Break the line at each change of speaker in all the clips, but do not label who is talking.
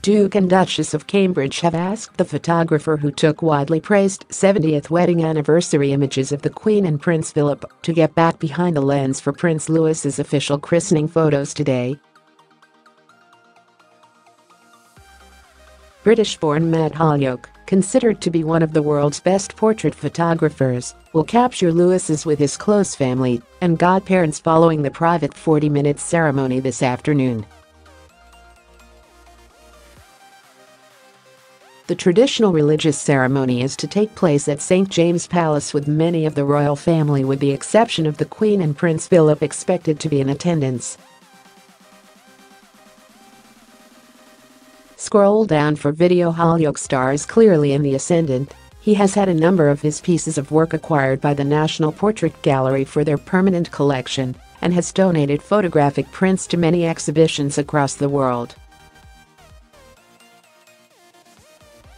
Duke and Duchess of Cambridge have asked the photographer who took widely praised 70th wedding anniversary images of the Queen and Prince Philip to get back behind the lens for Prince Louis's official christening photos today. British-born Matt Holyoak, considered to be one of the world's best portrait photographers, will capture Louis's with his close family and godparents following the private 40-minute ceremony this afternoon. The traditional religious ceremony is to take place at St. James Palace with many of the royal family with the exception of the Queen and Prince Philip expected to be in attendance. Scroll down for video Holyoak stars clearly in the ascendant. He has had a number of his pieces of work acquired by the National Portrait Gallery for their permanent collection and has donated photographic prints to many exhibitions across the world.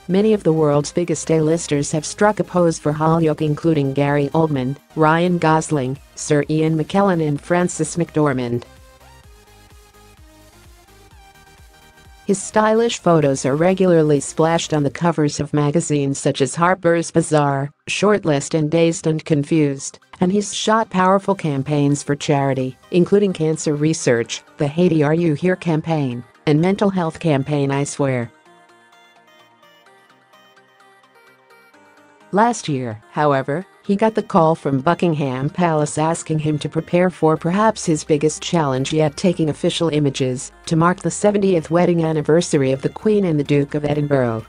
Many of the world's biggest A-listers have struck a pose for Holyoak including Gary Oldman, Ryan Gosling, Sir Ian McKellen and Frances McDormand. His stylish photos are regularly splashed on the covers of magazines such as Harper's Bazaar, Shortlist and Dazed and Confused, and he's shot powerful campaigns for charity, including cancer research, the Haiti Are You Here campaign, and mental health campaign I Swear. Last year, however, he got the call from Buckingham Palace asking him to prepare for perhaps his biggest challenge yet taking official images to mark the 70th wedding anniversary of the Queen and the Duke of Edinburgh.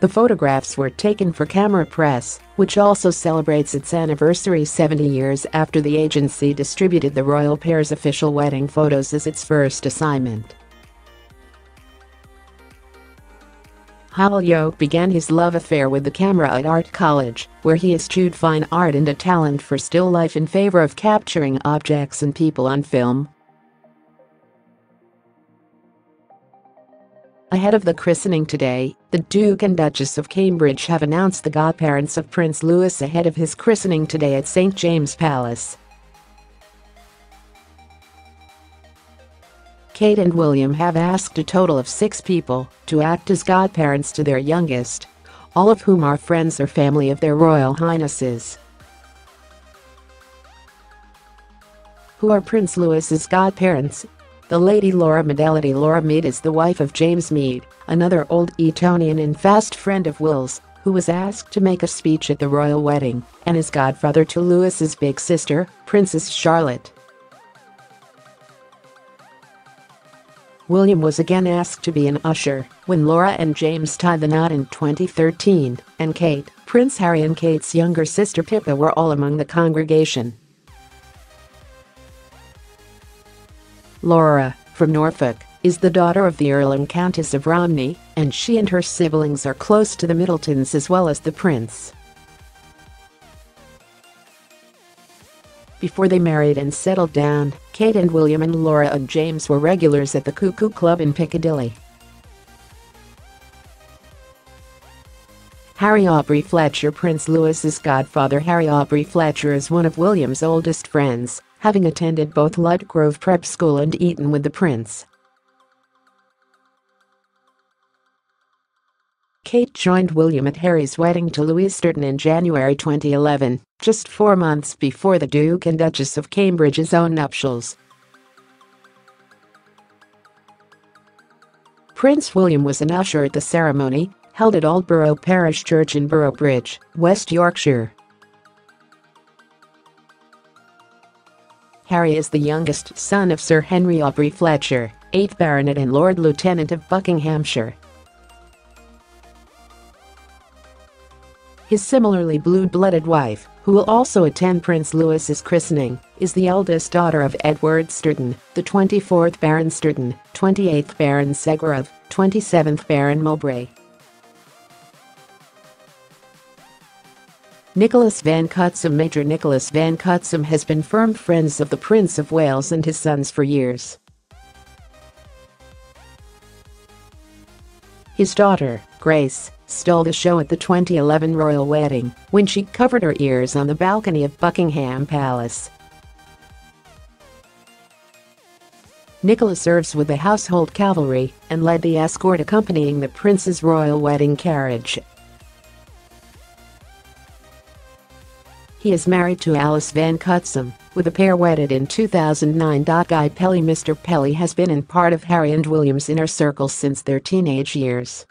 The photographs were taken for Camera Press, which also celebrates its anniversary 70 years after the agency distributed the royal pair's official wedding photos as its first assignment. Holyoak began his love affair with the camera at Art College, where he eschewed fine art and a talent for still life in favor of capturing objects and people on film. Ahead of the christening today, the Duke and Duchess of Cambridge have announced the godparents of Prince Louis ahead of his christening today at St. James Palace. Kate and William have asked a total of six people to act as godparents to their youngest, all of whom are friends or family of their royal highnesses. Who are Prince Louis's godparents? The Lady Laura Meade Laura Meade is the wife of James Meade, another old Etonian and fast friend of Will's, who was asked to make a speech at the royal wedding, and is godfather to Louis's big sister, Princess Charlotte. William was again asked to be an usher when Laura and James tied the knot in 2013, and Kate, Prince Harry and Kate's younger sister Pippa were all among the congregation. Laura, from Norfolk, is the daughter of the Earl and Countess of Romney, and she and her siblings are close to the Middletons as well as the prince. Before they married and settled down, Kate and William and Laura and James were regulars at the Cuckoo Club in Piccadilly. Harry Aubrey Fletcher Prince Louis's godfather Harry Aubrey Fletcher is one of William's oldest friends, having attended both Ludgrove Prep School and Eton with the prince. Kate joined William at Harry's wedding to Louise Stourton in January 2011, just four months before the Duke and Duchess of Cambridge's own nuptials. Prince William was an usher at the ceremony, held at Aldborough Parish Church in Boroughbridge, West Yorkshire. Harry is the youngest son of Sir Henry Aubrey Fletcher, 8th Baronet and Lord Lieutenant of Buckinghamshire. His similarly blue-blooded wife, who will also attend Prince Louis's christening, is the eldest daughter of Edward Stourton, the 24th Baron Stourton, 28th Baron Segrave, 27th Baron Mowbray. Nicholas Van Cutsem Major Nicholas Van Cutsem has been firm friends of the Prince of Wales and his sons for years. His daughter, Grace, stole the show at the 2011 royal wedding when she covered her ears on the balcony of Buckingham Palace. Nicholas serves with the household cavalry and led the escort accompanying the prince's royal wedding carriage. He is married to Alice Van Cutsem, with the pair wedded in 2009. Guy Pelly Mr. Pelly has been in part of Harry and William's inner circle since their teenage years.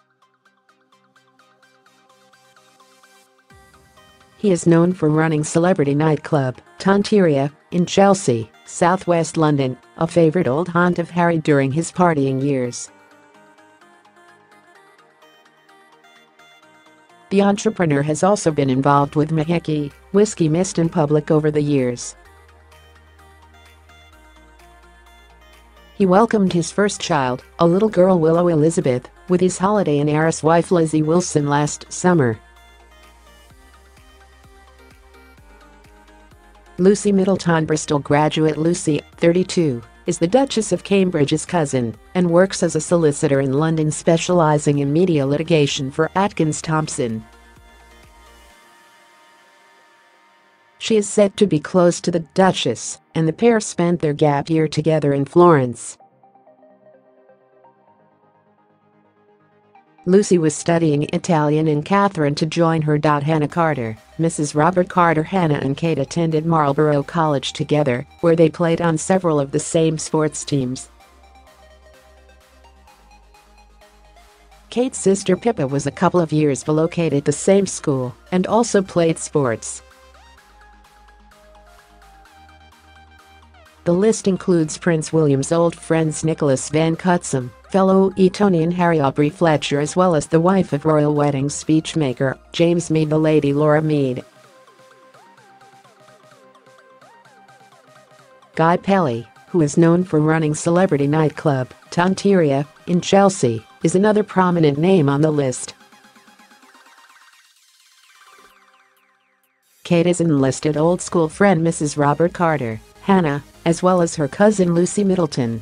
He is known for running celebrity nightclub, Tonteria, in Chelsea, southwest London, a favourite old haunt of Harry during his partying years. The entrepreneur has also been involved with Mahiki, Whiskey Mist in Public over the years. He welcomed his first child, a little girl Willow Elizabeth, with his Holiday Inn heiress wife Lizzie Wilson last summer. Lucy Middleton Bristol graduate Lucy, 32, is the Duchess of Cambridge's cousin and works as a solicitor in London specialising in media litigation for Atkins Thomson. She is said to be close to the Duchess, and the pair spent their gap year together in Florence. Lucy was studying Italian in Catherine to join her. Hannah Carter, Mrs. Robert Carter Hannah and Kate attended Marlborough College together, where they played on several of the same sports teams. Kate's sister Pippa was a couple of years below Kate at the same school and also played sports. The list includes Prince William's old friends Nicholas Van Cutsem, fellow Etonian Harry Aubrey Fletcher as well as the wife of royal wedding speechmaker James Meade the Lady Laura Meade. Guy Pelly, who is known for running celebrity nightclub Tonteria in Chelsea, is another prominent name on the list. Kate is enlisted old school friend Mrs. Robert Carter, Hannah, as well as her cousin Lucy Middleton.